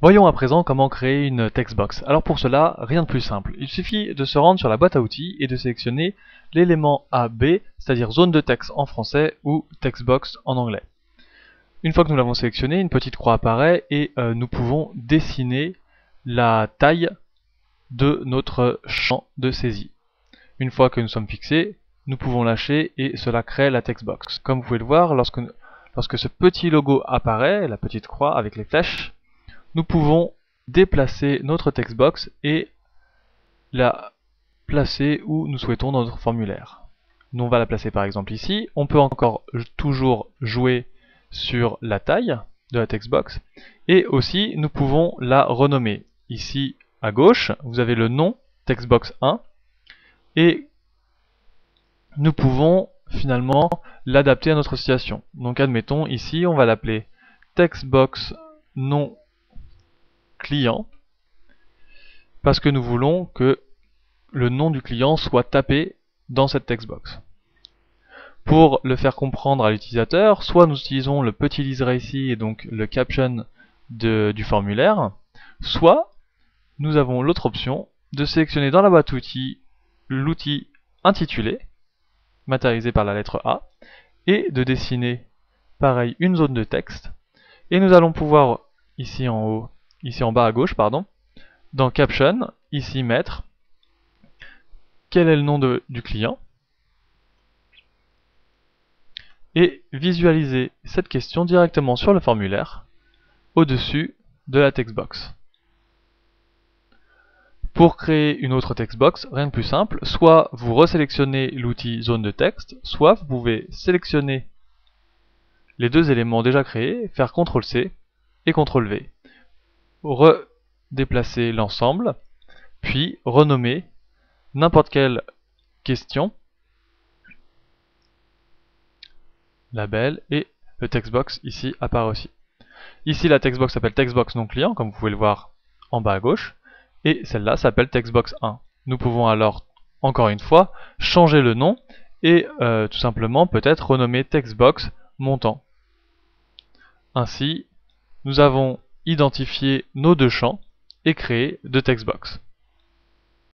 Voyons à présent comment créer une textbox. Alors pour cela, rien de plus simple. Il suffit de se rendre sur la boîte à outils et de sélectionner l'élément AB, c'est-à-dire zone de texte en français ou textbox en anglais. Une fois que nous l'avons sélectionné, une petite croix apparaît et euh, nous pouvons dessiner la taille de notre champ de saisie. Une fois que nous sommes fixés, nous pouvons lâcher et cela crée la textbox. Comme vous pouvez le voir, lorsque, lorsque ce petit logo apparaît, la petite croix avec les flèches, nous pouvons déplacer notre textbox et la placer où nous souhaitons dans notre formulaire. Nous on va la placer par exemple ici. On peut encore toujours jouer sur la taille de la textbox et aussi nous pouvons la renommer. Ici à gauche, vous avez le nom textbox 1 et nous pouvons finalement l'adapter à notre situation. Donc admettons ici on va l'appeler textbox non client parce que nous voulons que le nom du client soit tapé dans cette textbox. Pour le faire comprendre à l'utilisateur, soit nous utilisons le petit liseré ici et donc le caption du formulaire, soit nous avons l'autre option de sélectionner dans la boîte outils l'outil intitulé, matérialisé par la lettre A, et de dessiner pareil une zone de texte. Et nous allons pouvoir ici en haut ici en bas à gauche, pardon, dans Caption, ici mettre quel est le nom du client? Et visualiser cette question directement sur le formulaire au-dessus de la textbox. Pour créer une autre textbox, rien de plus simple, soit vous resélectionnez l'outil zone de texte, soit vous pouvez sélectionner les deux éléments déjà créés, faire CTRL-C et CTRL-V redéplacer l'ensemble, puis renommer n'importe quelle question, label, et le textbox ici apparaît aussi. Ici la textbox s'appelle textbox non client, comme vous pouvez le voir en bas à gauche, et celle-là s'appelle textbox 1. Nous pouvons alors, encore une fois, changer le nom et euh, tout simplement peut-être renommer textbox montant. Ainsi, nous avons identifier nos deux champs et créer deux textbox.